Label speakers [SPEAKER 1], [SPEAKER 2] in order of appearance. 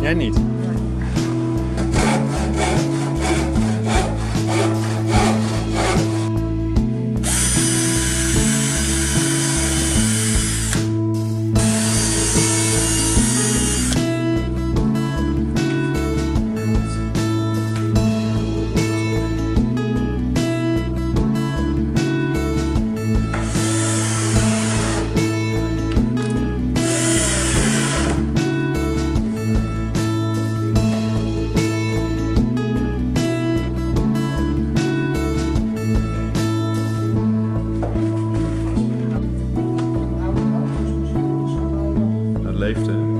[SPEAKER 1] Jij niet? Dat